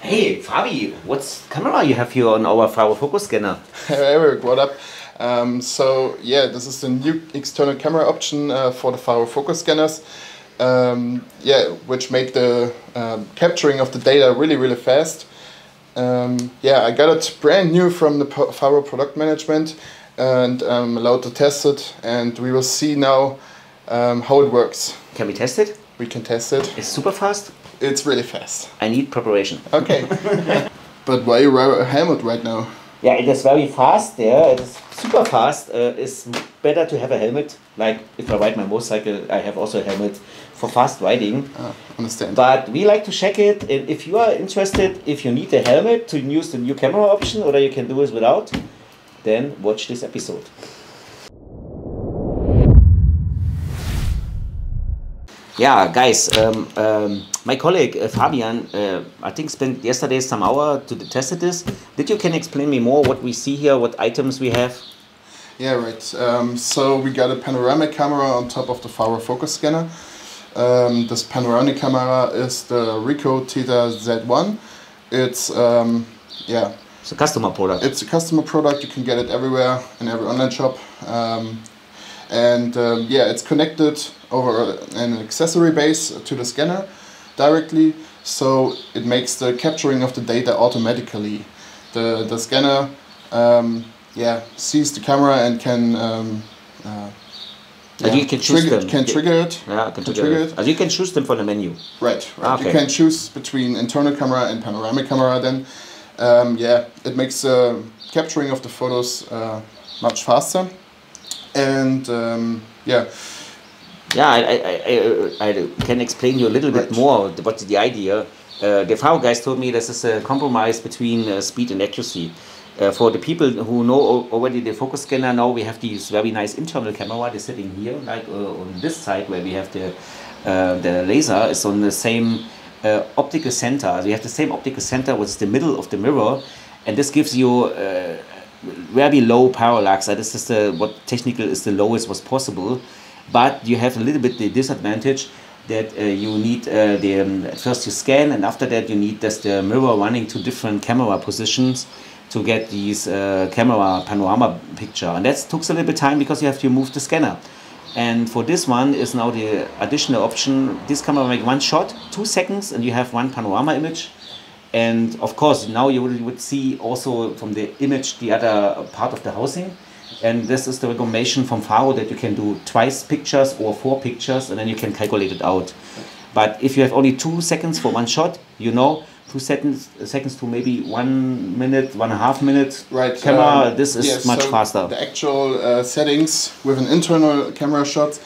Hey, Fabi, what's camera you have here on our Faro focus scanner? Hey Eric, what up? Um, so yeah, this is the new external camera option uh, for the Faro focus scanners. Um, yeah, which make the um, capturing of the data really really fast. Um, yeah, I got it brand new from the Faro product management and I'm allowed to test it and we will see now um, how it works. Can we test it? We can test it. It's super fast? It's really fast. I need preparation. Okay. but why you wear a helmet right now? Yeah, it is very fast. Yeah, it is super fast. Uh, it's better to have a helmet. Like if I ride my motorcycle, I have also a helmet for fast riding. Ah, understand. But we like to check it. And if you are interested, if you need a helmet to use the new camera option, or you can do it without, then watch this episode. Yeah, guys, um, um, my colleague uh, Fabian, uh, I think spent yesterday some hour to test this. Did you can explain me more what we see here, what items we have? Yeah, right. Um, so we got a panoramic camera on top of the Faro focus scanner. Um, this panoramic camera is the Ricoh Theta Z1. It's um, yeah. It's a customer product. It's a customer product. You can get it everywhere in every online shop. Um, and um, yeah, it's connected over an accessory bay to the scanner directly, so it makes the capturing of the data automatically. The the scanner um, yeah sees the camera and can um, uh, yeah, you can choose trigger, them. Can trigger it. Yeah, can, can trigger, it. it. you can choose them from the menu. Right, right. Okay. You can choose between internal camera and panoramic camera. Then, um, yeah, it makes uh, capturing of the photos uh, much faster and um, yeah. Yeah, I, I, I, I, can explain you a little bit more what's the idea. Uh, the Faro guys told me this is a compromise between uh, speed and accuracy. Uh, for the people who know already the focus scanner, now we have these very nice internal camera. They're sitting here, like uh, on this side where we have the uh, the laser is on the same uh, optical center. You have the same optical center, which is the middle of the mirror, and this gives you very low parallax. This is the what technical is the lowest was possible, but you have a little bit the disadvantage that uh, you need uh, the um, first you scan and after that you need just the mirror running to different camera positions to get these uh, camera panorama picture. And that took a little bit time because you have to move the scanner. And for this one is now the additional option. This camera make one shot two seconds and you have one panorama image. And of course, now you would see also from the image the other part of the housing. And this is the recommendation from Faro that you can do twice pictures or four pictures and then you can calculate it out. But if you have only two seconds for one shot, you know, two seconds seconds to maybe one minute, one and a half minute right, camera, um, this is yes, much so faster. The actual uh, settings with an internal camera shot,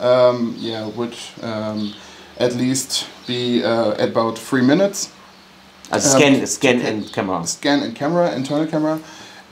um, yeah, would um, at least be uh, about three minutes uh, scan, um, scan and camera. Scan and camera, internal camera.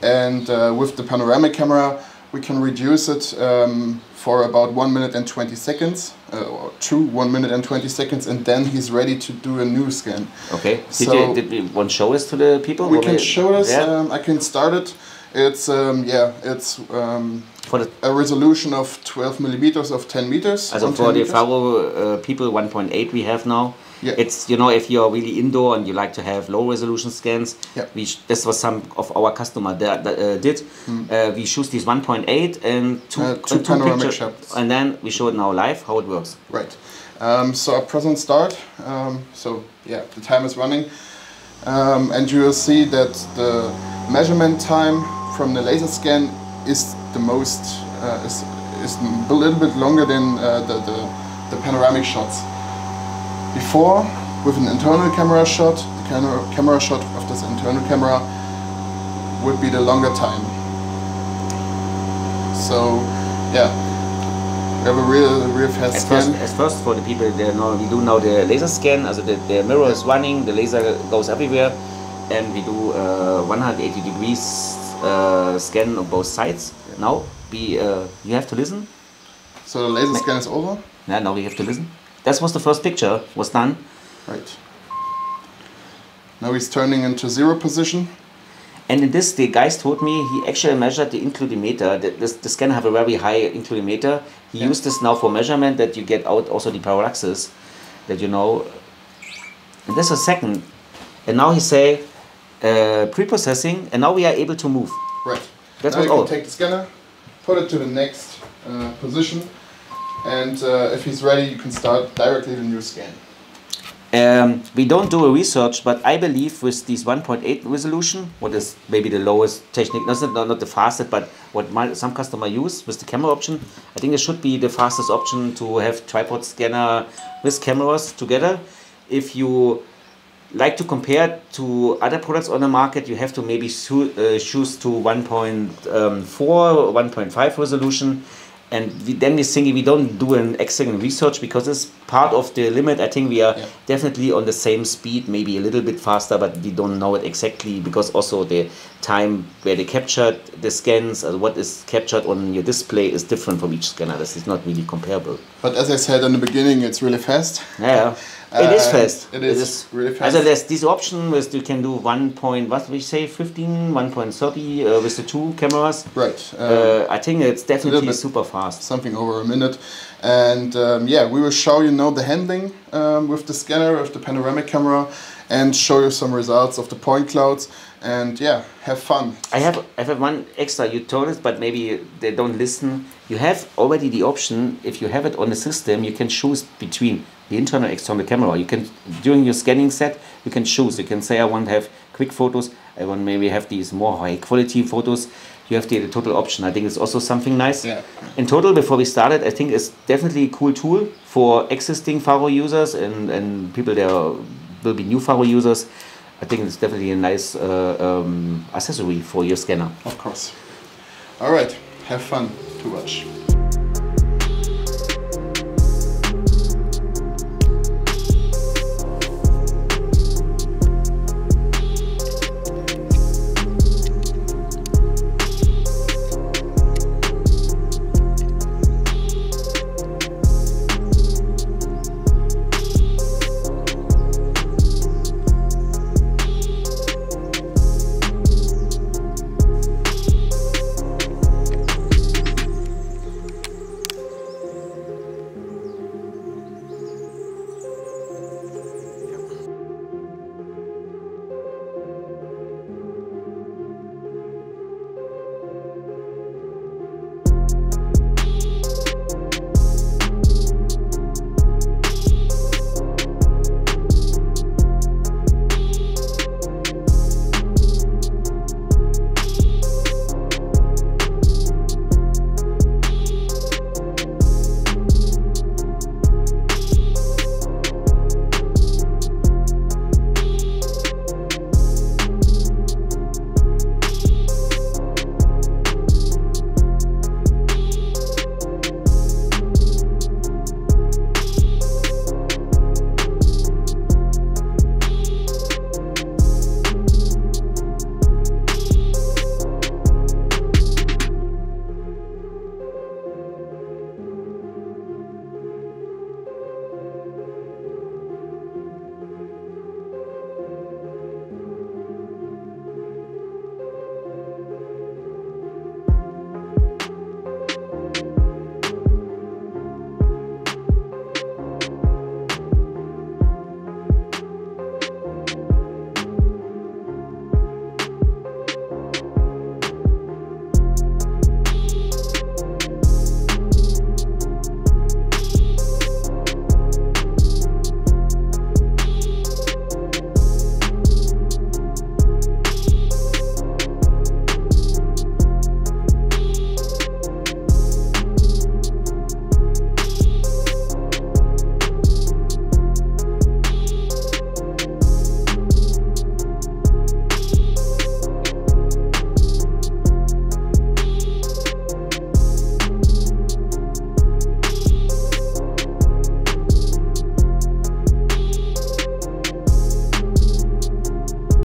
And uh, with the panoramic camera, we can reduce it um, for about 1 minute and 20 seconds, uh, or two 1 minute and 20 seconds, and then he's ready to do a new scan. Okay. Did, so you, did you want to show this to the people? We can show this. Yeah. Um, I can start it. It's, um, yeah, it's um, for the a resolution of 12 millimeters of 10 meters. Also for the Faro uh, people, 1.8 we have now. Yeah. It's you know if you're really indoor and you like to have low resolution scans, yeah. we this was some of our customer that, that uh, did. Mm. Uh, we choose these 1.8 and two, uh, two, two panoramic shots, and then we show it now live how it works. Right. Um, so I press on start. Um, so yeah, the time is running, um, and you will see that the measurement time from the laser scan is the most uh, is is a little bit longer than uh, the, the the panoramic shots. Before, with an internal camera shot, the camera, camera shot of this internal camera would be the longer time. So, yeah, we have a real, real fast as scan. First, as first for the people, they know, we do now the laser scan, also the, the mirror is running, the laser goes everywhere, and we do uh, 180 degrees uh, scan on both sides. Now, we, uh, you have to listen. So the laser scan is over? Yeah, now we have to listen. That was the first picture, was done. Right. Now he's turning into zero position. And in this, the guys told me he actually measured the inclinometer. The, this, the scanner have a very high inclinometer. He yeah. used this now for measurement that you get out also the parallaxes, that you know. and there's a second, and now he say uh, pre-processing, and now we are able to move. Right. That's now what- you can oh. take the scanner, put it to the next uh, position, and uh, if he's ready, you can start directly the new scan. Um, we don't do a research, but I believe with this 1.8 resolution, what is maybe the lowest technique, not, not, not the fastest, but what might, some customer use with the camera option, I think it should be the fastest option to have tripod scanner with cameras together. If you like to compare to other products on the market, you have to maybe uh, choose to 1.4 or 1.5 resolution. And we, then we're thinking we don't do an excellent research because it's part of the limit. I think we are Yeah. definitely on the same speed, maybe a little bit faster, but we don't know it exactly because also the time where they captured the scans, uh, what is captured on your display is different from each scanner. This is not really comparable. But as I said in the beginning, it's really fast. Yeah, it is Uh, fast. it is really fast. Also, there's this option with you can do one point what we say 15, 1.30 uh, with the two cameras. Right. Uh, Uh, I think it's definitely super fast. Something over a minute. And um, yeah, we will show you now the handling um, with the scanner, with the panoramic camera, and show you some results of the point clouds. And yeah, have fun. I have I have one extra. You told us, but maybe they don't listen. You have already the option if you have it on the system, you can choose between the internal external camera. You can during your scanning set, you can choose. You can say I want to have quick photos. I want maybe have these more high quality photos. You have the, the total option. I think it's also something nice. Yeah. In total, before we started, I think it's definitely a cool tool for existing Faro users and, and people that are, will be new Faro users. I think it's definitely a nice uh, um, accessory for your scanner. Of course. All right. Have fun to watch.